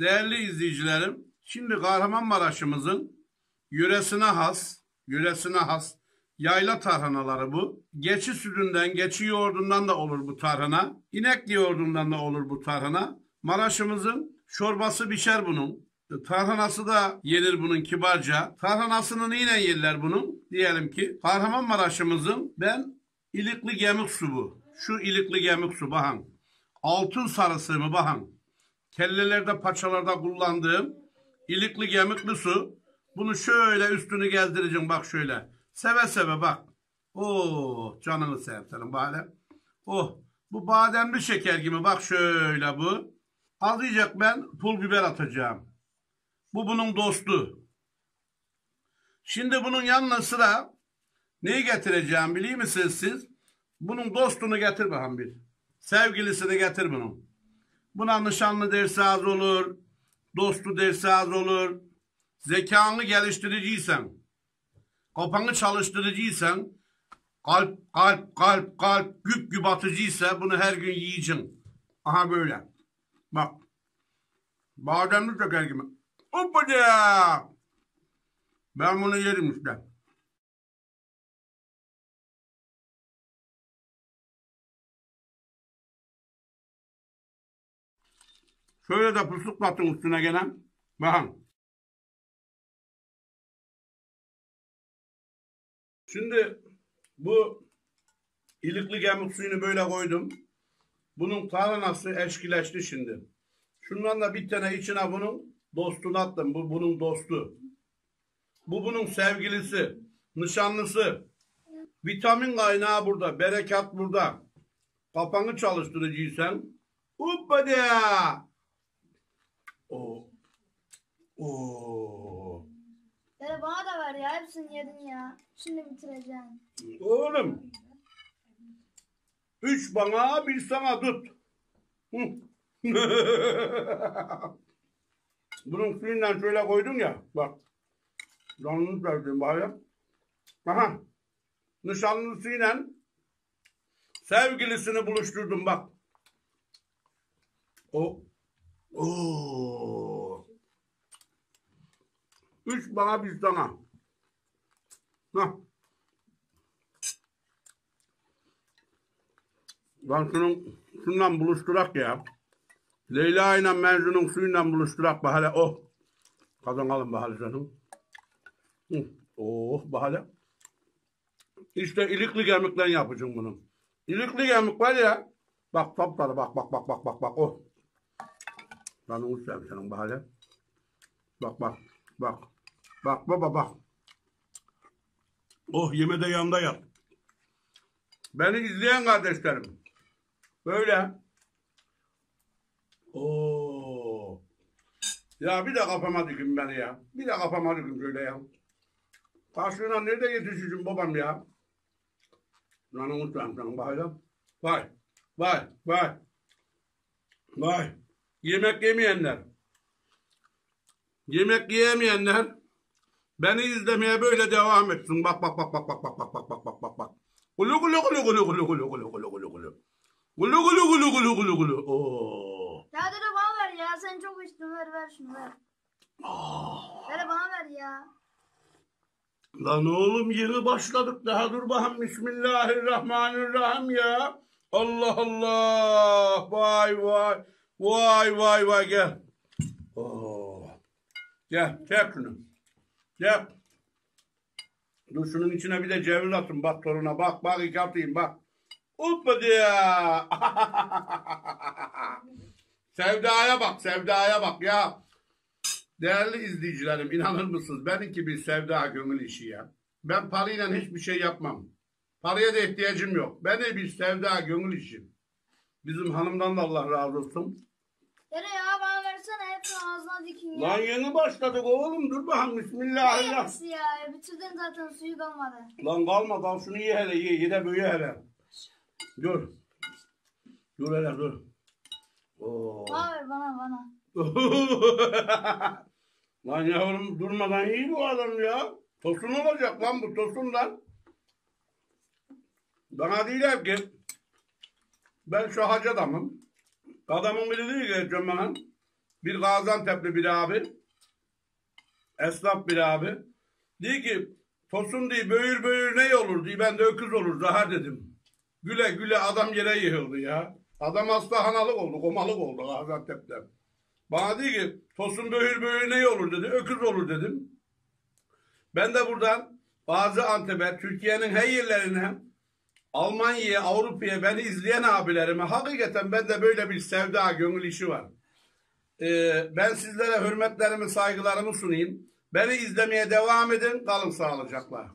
Değerli izleyicilerim, şimdi Kahramanmaraş'ımızın yöresine has, yöresine has yayla tarhanaları bu. Geçi sütünden, geçi yoğurdundan da olur bu tarhana. İnek yoğurdundan da olur bu tarhana. Maraş'ımızın çorbası biçer bunun. Tarhanası da yenir bunun kibarca. Tarhanasını yine yerler bunun. Diyelim ki Kahramanmaraş'ımızın ben ilikli gemik su bu. Şu ilikli gemik su bakın. Altın sarısı mı bakın. Kellelerde paçalarda kullandığım ilikli gemikli su. Bunu şöyle üstünü gezdireceğim bak şöyle. Seve seve bak. Oo canını sev senin badem. Oh bu bademli şeker gibi bak şöyle bu. Azıcık ben pul biber atacağım. Bu bunun dostu. Şimdi bunun yanına sıra neyi getireceğim biliyor musunuz siz? Bunun dostunu getir bakalım bir. Sevgilisini getir bunun. Buna nişanlı dersi az olur. Dostu dersi az olur. Zekanı geliştiriciysen, kafanı çalıştırıcıysan, kalp kalp kalp kalp güp güp atıcıysa bunu her gün yiyeceksin. Aha böyle. Bak. Bademli şeker gibi. Hoppacık. Ben bunu yerim işte. Şöyle de fıstık batın üstüne gene. Bakın. Şimdi bu ilikli gemik suyunu böyle koydum. Bunun tarhanası eşkileşti şimdi. Şundan da bir tane içine bunun dostunu attım. Bu bunun dostu. Bu bunun sevgilisi, nişanlısı. Vitamin kaynağı burada, berekat burada. Kafanı çalıştırıcıysan. Hoppada! Oo. Oo. Dede bana da ver ya. Hepsini yedin ya. Şimdi bitireceğim. Oğlum. Üç bana bir sana tut. Bunun suyundan şöyle koydun ya. Bak. Canını sevdim bari. Aha. Nişanlısıyla sevgilisini buluşturdum bak. O. Oo. Üç bana bir sana. Hah. Lan şunun, şundan buluşturak ya. Leyla ile Mecnun'un suyundan buluşturak bahane. Oh. Kazanalım bahane canım. Oh bahane. İşte ilikli gemikten yapacağım bunu. İlikli gemik var ya. Bak taptalı bak bak bak bak bak bak oh. Lan onu senin bahane. Bak bak bak. Bak baba bak. Oh yeme de yanında yat. Beni izleyen kardeşlerim. Böyle. Oo. Ya bir de kafama dikin beni ya. Bir de kafama dikin şöyle ya. Karşına nerede yetişeceğim babam ya? Lan unutmam sana bakacağım. Vay. Vay. Vay. Vay. Yemek yemeyenler. Yemek yiyemeyenler beni izlemeye böyle devam etsin. Bak bak bak bak bak bak bak bak bak bak bak bak. Gulu gulu gulu gulu gulu gulu gulu gulu gulu gulu. Gulu gulu gulu gulu gulu gulu. Oo. Ya dede bana ver ya. Sen çok içtin. Ver ver şunu ver. Dede bana ver ya. Lan oğlum yeni başladık daha dur bakalım. Bismillahirrahmanirrahim ya. Allah Allah. Vay vay. Vay vay vay gel. Oo. Gel çek şunu. Gel. Dur şunun içine bir de cevir atın bak toruna. Bak bak iki atayım bak. Hoppa diye. Sevdaya bak sevdaya bak ya. Değerli izleyicilerim inanır mısınız? Benimki bir sevda gönül işi ya. Ben parayla hiçbir şey yapmam. Paraya da ihtiyacım yok. Beni bir sevda gönül işi. Bizim hanımdan da Allah razı olsun. Dede ya ağzına dikin ya. Lan yeni başladık oğlum dur bakalım bismillahirrahmanirrahim. yemesi ya? Bitirdin zaten suyu kalmadı. Lan kalma dal şunu ye hele ye ye de böyle hele. Dur. Dur hele dur. Oo. Ver bana bana. lan yavrum durmadan iyi bu adam ya. Tosun olacak lan bu tosun lan. Bana değil ki. Ben şu hacı adamım. Adamın biri değil ki bana. Bir Gaziantep'li bir abi. Esnaf bir abi. Diyor ki Tosun diye böğür böğür ne olur diye ben de öküz olur daha dedim. Güle güle adam yere yığıldı ya. Adam hastahanalık oldu, komalık oldu Gaziantep'te. Bana diyor ki Tosun böğür böğür ne olur dedi. Öküz olur dedim. Ben de buradan bazı Antep'e, Türkiye'nin her yerlerine, Almanya'ya, Avrupa'ya beni izleyen abilerime hakikaten bende böyle bir sevda, gönül işi var. Ee, ben sizlere hürmetlerimi, saygılarımı sunayım. Beni izlemeye devam edin. Kalın sağlıcakla.